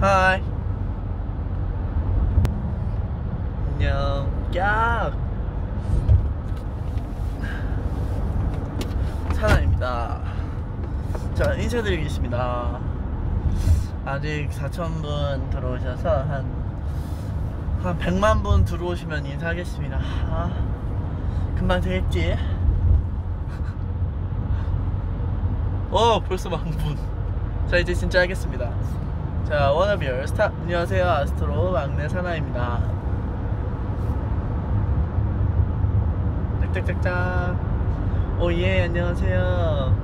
하이 안녕 야 사나입니다. 자 인사드리겠습니다. 아직 4천분 들어오셔서 한, 한 100만 분 들어오시면 인사하겠습니다. 아, 금방 되겠지? 어 벌써 만분. 자 이제 진짜 하겠습니다 자 wanna be your star 안녕하세요. 아스트로 막내 산하입니다. 짝짝짝짝. oh yeah 안녕하세요.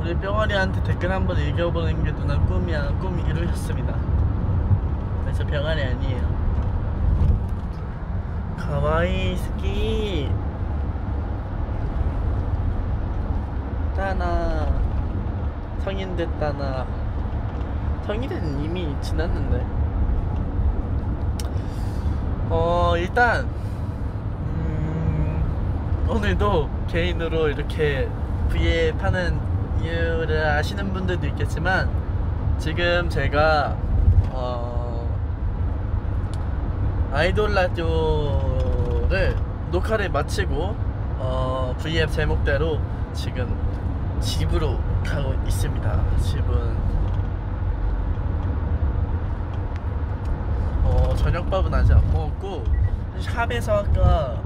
우리 병아리한테 댓글 한번 읽어보는 게 누나 꿈이야 꿈 이루셨습니다. 그래서 병아리 아니에요. 가와이 스키. 따나. 성인 됐다나 성인은 이미 지났는데 어 일단 음, 오늘도 개인으로 이렇게 V에 파는 이유를 아시는 분들도 있겠지만 지금 제가 어, 아이돌 라디오를 녹화를 마치고 어, V앱 제목대로 지금 집으로 가고 있습니다. 집은 어, 저녁밥은 아직 안 먹었고 샵에서 아까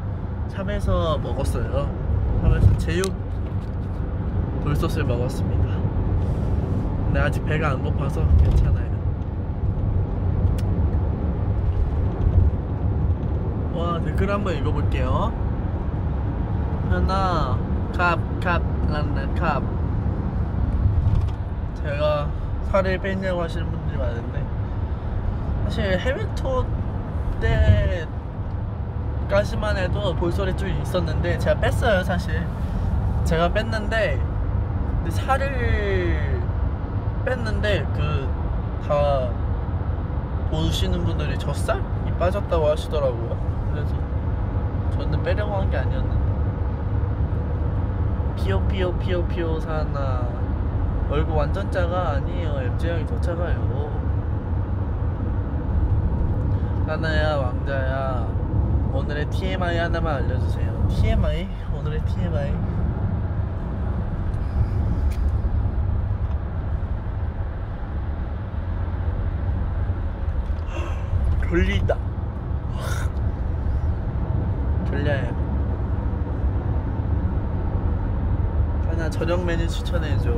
샵에서 먹었어요. 샵에서 제육 돌솥을 먹었습니다. 근데 아직 배가 안 고파서 괜찮아요. 와 댓글 한번 읽어볼게요. 하나 캅캅 란나 캅 제가 살을 뺐냐고 하시는 분들이 많은데 사실 해외 투어 때까지만 해도 볼살이 좀 있었는데 제가 뺐어요 사실. 제가 뺐는데 근데 살을 뺐는데 그 다 보시는 분들이 젖살이 빠졌다고 하시더라고요. 그래서 저는 빼려고 한 게 아니었는데. 피오 피오 피오 피오 사나. 얼굴 완전 작아 아니에요. MJ 형이 더 작아요 사나야 왕자야 오늘의 TMI 하나만 알려주세요. TMI 오늘의 TMI 졸리다. 졸려요. 하나 저녁 메뉴 추천해줘.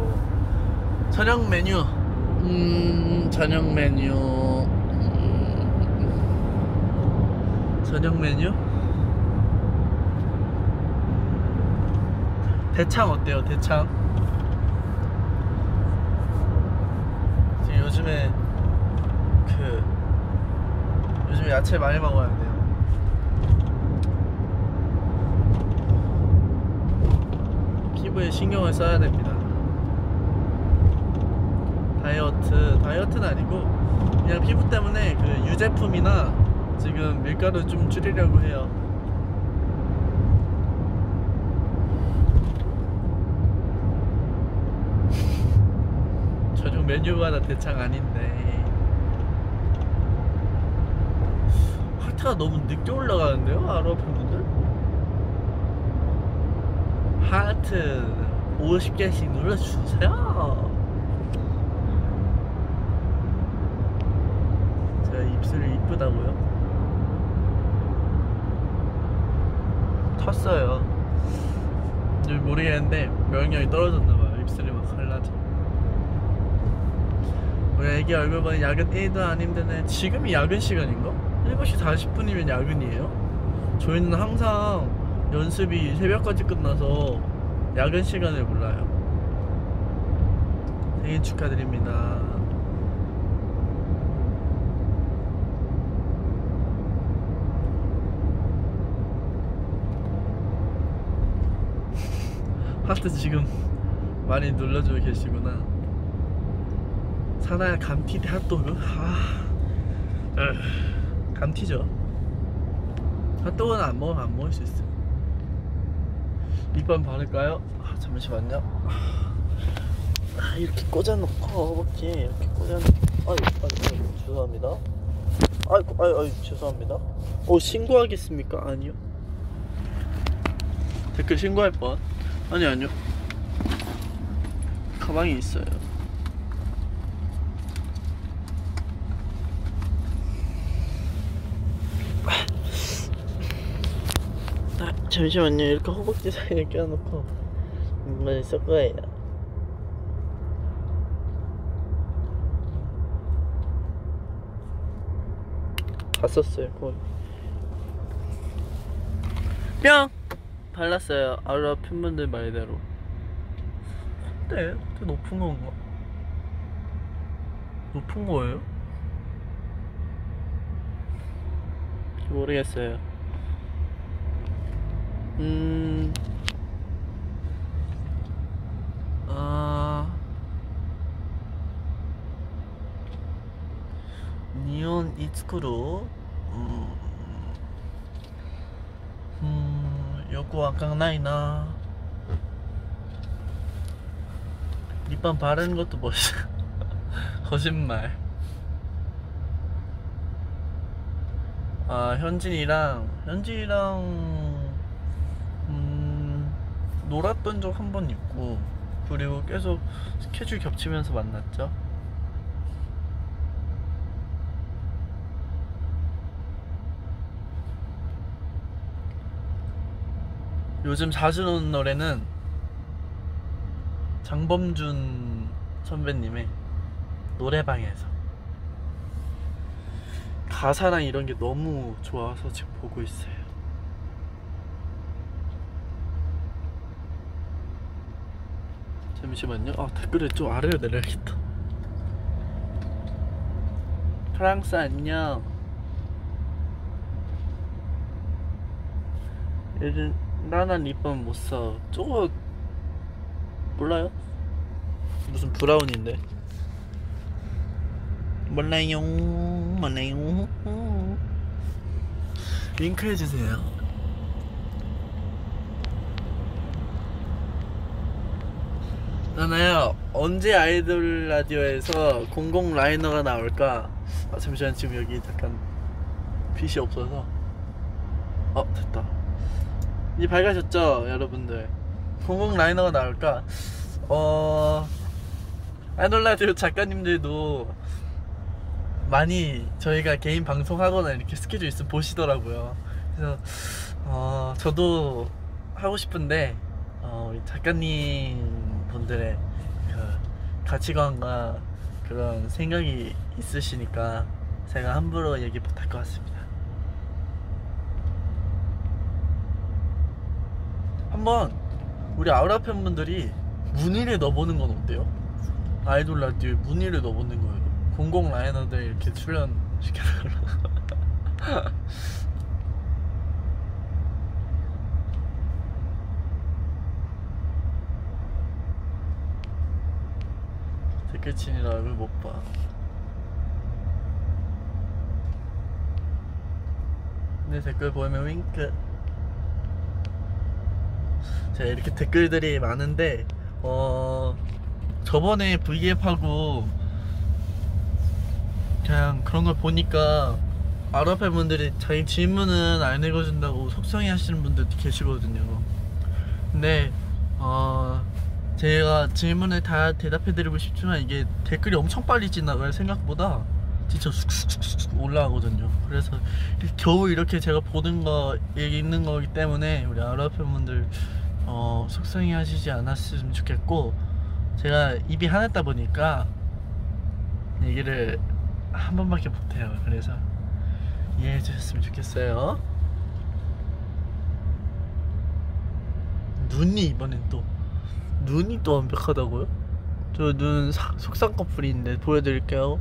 저녁 메뉴. 음 저녁 메뉴 음, 저녁 메뉴? 대창 어때요 대창? 지금 요즘에 그 요즘에 야채 많이 먹어야 돼요. 피부에 신경을 써야 됩니다. 다이어트, 다이어트는 아니고 그냥 피부 때문에 그 유제품이나 지금 밀가루 좀 줄이려고 해요. 저녁 메뉴마다 대창 아닌데 하트가 너무 늦게 올라가는데요? 아로 팬분들? 하트 50개씩 눌러주세요. 입술이 이쁘다고요? 텄어요. 좀 모르겠는데 면역력이 떨어졌나봐요. 입술이 막 갈라져. 우리 애기 얼굴 보니 야근 1도 안 힘드네. 지금이 야근 시간인가? 7시 40분이면 야근이에요? 저희는 항상 연습이 새벽까지 끝나서 야근 시간을 몰라요. 생일 축하드립니다. 하트 지금 많이 눌러주고 계시구나. 사나야 감튀 대 핫도그? 아, 으, 감튀죠. 핫도그는 안 먹으면 안 먹을 수 있어. 립밤 바를까요? 아, 잠시만요. 아, 아, 이렇게 꽂아놓고 허벅지에 이렇게 꽂아놓고 아유 아유, 아유 죄송합니다 아이고 아유 아유 죄송합니다 어 신고하겠습니까? 아니요 댓글 신고할 뻔 아니 아니요. 가방에 있어요. 아, 잠시만요. 이렇게 허벅지 사이에 껴놓고 뭔가 있을 거예요. 다 썼어요 거의. 뿅! 발랐어요 아우라 팬분들 말대로 네? 되게 높은 건가? 높은 거예요? 모르겠어요 음... 아... 니온 이츠쿠로 음... 음... 요거 와까 나이나. 립밤 바르는 것도 멋있어. 거짓말. 아 현진이랑 현진이랑 음, 놀았던 적 한 번 있고 그리고 계속 스케줄 겹치면서 만났죠 요즘 자주 노는 노래는 장범준 선배님의 노래방에서 가사랑 이런 게 너무 좋아서 지금 보고 있어요. 잠시만요. 아 댓글을 좀 아래로 내려야겠다. 프랑스 안녕. 요즘 나난 립밤 못 사. 저거 몰라요? 무슨 브라운인데? 몰라요, 몰라요. 링크 해주세요. 나나요 언제 아이돌 라디오에서 공공 라이너가 나올까? 아, 잠시만 지금 여기 잠깐 빛이 없어서 어 됐다 이제 밝아졌죠 여러분들 공공 라이너가 나올까? 어 라디오 작가님들도 많이 저희가 개인 방송하거나 이렇게 스케줄 있으면 보시더라고요 그래서 어 저도 하고 싶은데 어 우리 작가님 분들의 그 가치관과 그런 생각이 있으시니까 제가 함부로 얘기 못할 것 같습니다. 한번 우리 아우라 팬분들이 문의를 넣어보는 건 어때요? 아이돌 라디오에 문의를 넣어보는 거예요. 공공 라이너들 이렇게 출연 시켜달라고. 댓글 친이라 얼굴 못 봐. 내 댓글 보면 윙크. 자 이렇게 댓글들이 많은데 어 저번에 VF 하고 그냥 그런 걸 보니까 아랍 분들이 자기 질문은 안 읽어준다고 속상해 하시는 분들도 계시거든요. 근데 어 제가 질문을 다 대답해드리고 싶지만 이게 댓글이 엄청 빨리 지나가요 생각보다 진짜 쑥쑥쑥쑥 올라가거든요 그래서 겨우 이렇게 제가 보는 거 있는 거기 때문에 우리 아랍 팬분들 어, 속상해 하시지 않았으면 좋겠고 제가 입이 하났다 보니까 얘기를 한 번밖에 못해요 그래서 이해해 주셨으면 좋겠어요 눈이 이번엔 또 눈이 또 완벽하다고요? 저 눈 속상 커플인데 보여드릴게요.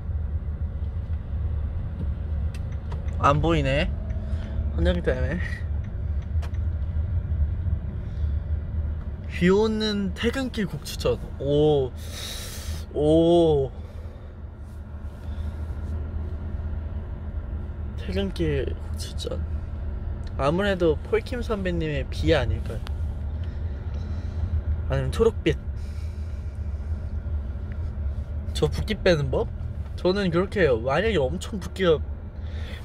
안 보이네. 환영이 때문에. 비 오는 퇴근길 곡 추천. 오, 오. 퇴근길 곡 추천. 아무래도 폴킴 선배님의 비 아닐까요? 아니면 초록빛 저 붓기 빼는 법? 저는 그렇게 해요. 만약에 엄청 붓기가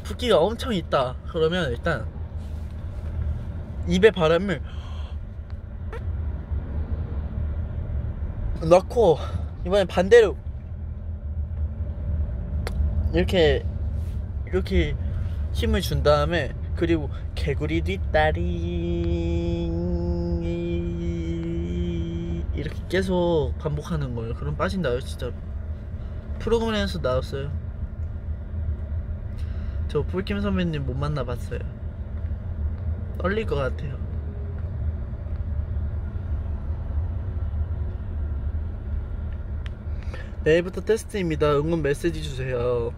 붓기가 엄청 있다. 그러면 일단 입에 바람을 넣고 이번에 반대로 이렇게 이렇게 힘을 준 다음에 그리고 개구리 뒷다리 이렇게 계속 반복하는 거예요. 그럼 빠진다요, 진짜로. 프로그램에서 나왔어요. 저 폴킴 선배님 못 만나봤어요. 떨릴 것 같아요. 내일부터 테스트입니다. 응원 메시지 주세요.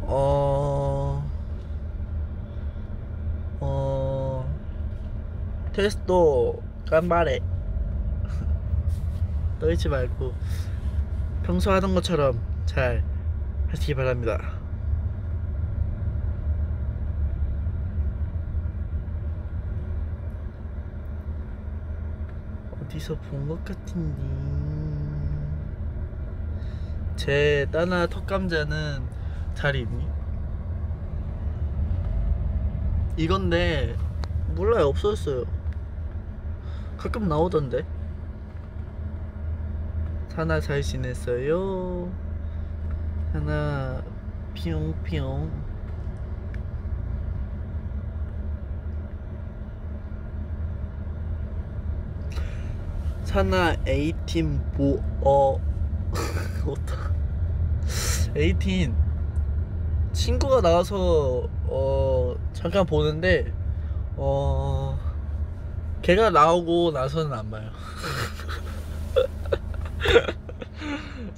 어, 어, 테스트 깜바레. 떨지 말고 평소 하던 것처럼 잘 하시기 바랍니다. 어디서 본 것 같은데 제 따나 턱감자는 잘 있니? 이건데 몰라요. 없어졌어요. 가끔 나오던데. 사나 잘 지냈어요? 사나 피용피용 사나 A팀 보어 어떡. A팀 친구가 나와서 어 잠깐 보는데 어 걔가 나오고 나서는 안 봐요.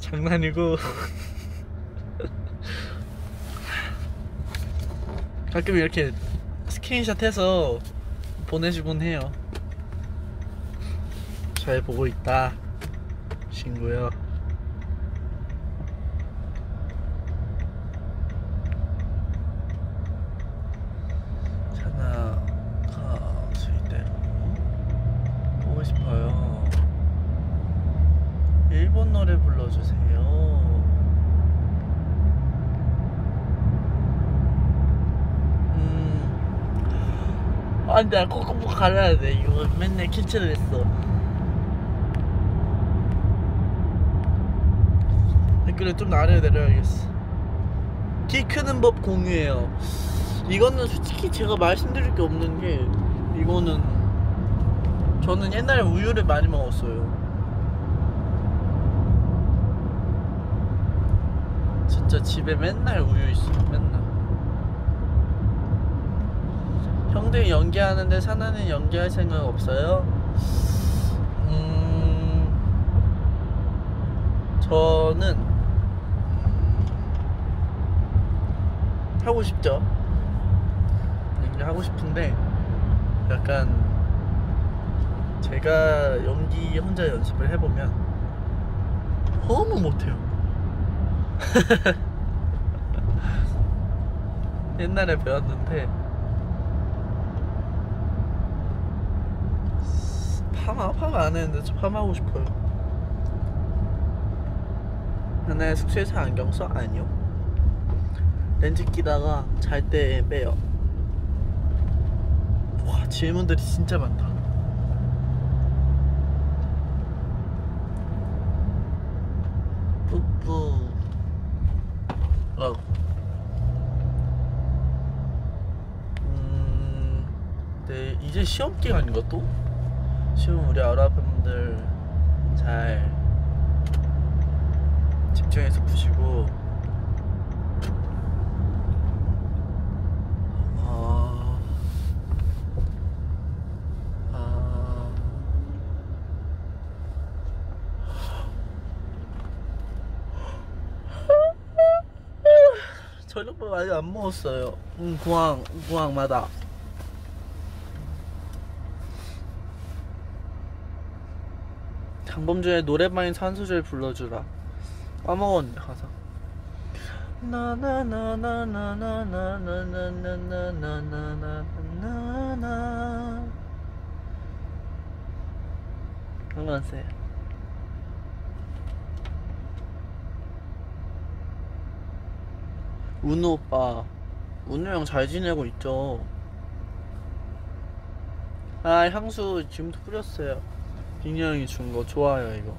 장난이고. 가끔 이렇게 스크린샷 해서 보내주곤 해요. 잘 보고 있다 친구요 자나가 수이대로 보고 싶어요 일본 노래 불러주세요. 음. 안돼 코코코 갈아야 돼. 이거 맨날 킬체를 했어. 댓글에 좀 아래로 내려야겠어. 키 크는 법 공유해요. 이거는 솔직히 제가 말씀드릴 게 없는 게 이거는 저는 옛날에 우유를 많이 먹었어요 진짜 집에 맨날 우유 있어 맨날. 형들 연기하는데 사나는 연기할 생각 없어요? 음 저는 하고 싶죠. 연기 하고 싶은데 약간 제가 연기 혼자 연습을 해보면 너무 못해요 옛날에 배웠는데 파마 파마 안 했는데 저 파마 하고 싶어요. 옛날에 숙소에서 안경 써? 아니요. 렌즈 끼다가 잘 때 빼요. 와 질문들이 진짜 많다. 뿌뿌. 라고. 음, 네, 이제 시험 기간인가 또? 시험 우리 여러분들 잘 집중해서 푸시고 아, 아, 저녁밥 아직 안 먹었어요. 응, 공항, 공항마다. 장범준의 노래방인 산소절 불러주라. 까먹었네, 가사. 나나나나나나나나나나나나나나나나 한번 세요. 운우 오빠. 운우 형 잘 지내고 있죠? 아 향수 지금도 뿌렸어요. 빅리 형이 준 거 좋아요 이거.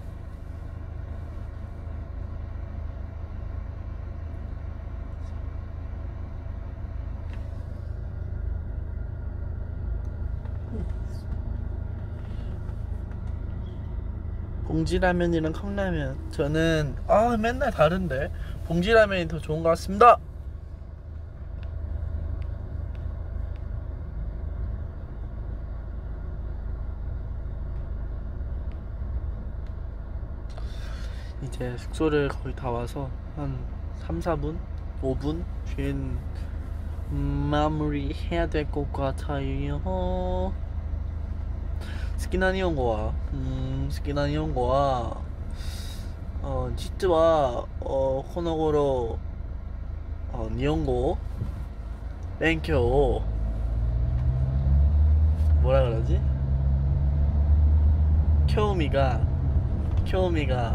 봉지라면이랑 컵라면. 저는 아 맨날 다른데. 봉지라면이 더 좋은 것 같습니다 이제 숙소를 거의 다 와서 한 3, 4분? 5분? 뒤에 마무리 해야 될 것 같아요 好きな日本語はうーん好きな日本語はあ実はあこの頃あ日本語勉強を 뭐라 그러지? 교미가 교미가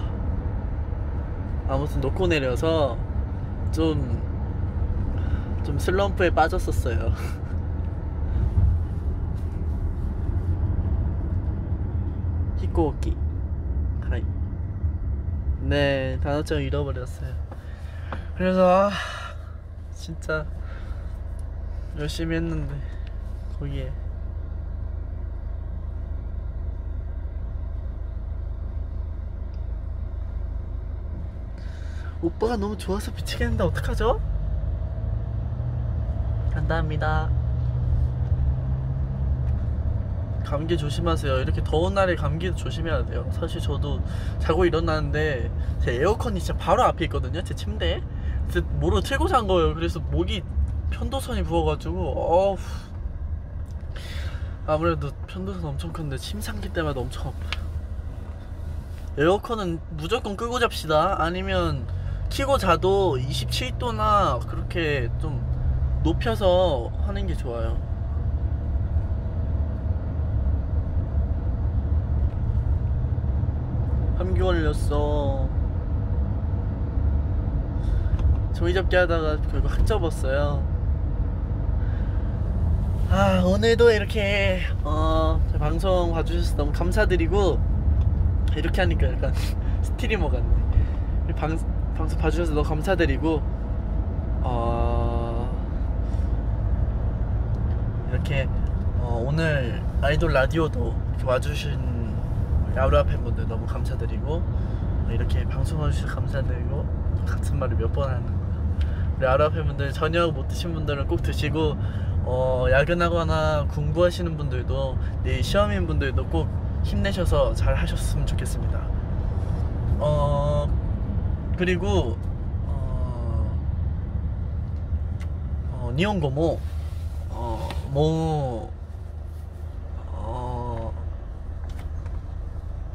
아무튼 놓고 내려서 좀 좀 슬럼프에 빠졌었어요. 히코오키. 하이. 네, 단어점 잃어버렸어요. 그래서 아, 진짜 열심히 했는데 거기에 오빠가 너무 좋아서 미치겠는데 어떡하죠? 감사합니다. 감기 조심하세요. 이렇게 더운 날에 감기도 조심해야 돼요. 사실 저도 자고 일어나는데 제 에어컨이 진짜 바로 앞에 있거든요. 제 침대에. 그래서 뭐로 틀고 잔 거예요. 그래서 목이 편도선이 부어가지고 어우. 아무래도 편도선 엄청 큰데 침상기 때문에 엄청 아파요. 에어컨은 무조건 끄고 잡시다. 아니면 키고 자도 27도나 그렇게 좀 높여서 하는 게 좋아요. 감기 걸렸어. 종이 접기 하다가 결국 학 접었어요. 아 오늘도 이렇게 어, 제 방송 봐주셔서 너무 감사드리고 이렇게 하니까 약간 스트리머 같네. 방, 방송 봐주셔서 너무 감사드리고 어, 이렇게 어, 오늘 아이돌 라디오도 와주신 야우라 팬분들 너무 감사드리고 이렇게 방송해 주셔서 감사드리고 같은 말을 몇 번 하는 거야. 야우라 팬분들 저녁 못 드신 분들은 꼭 드시고 어, 야근하거나 공부하시는 분들도 내일 시험인 분들도 꼭 힘내셔서 잘 하셨으면 좋겠습니다. 어 그리고 어, 어 니온고 뭐 어, 뭐 어,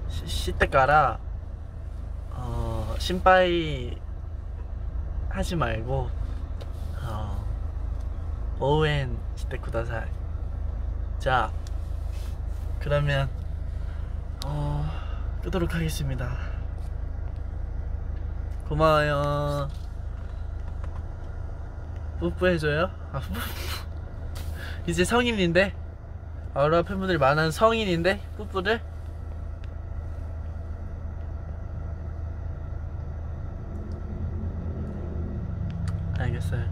시- 知ってから 어,心配 하지 말고 어, 오엔 してください. 자, 그러면 어, 끄도록 하겠습니다. 고마워요. 뽀뽀해줘요? 아, 뽀뽀. 이제 성인인데? 아우라 팬분들이 많은 성인인데? 뽀뽀를? 알겠어요.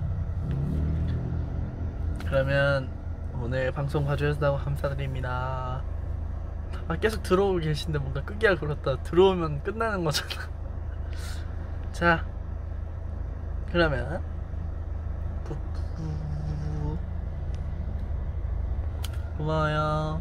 그러면 오늘 방송 봐주셔서 감사드립니다. 아, 계속 들어오고 계신데 뭔가 끄기가 그렇다. 들어오면 끝나는 거잖아. 자, 그러면 고마워요.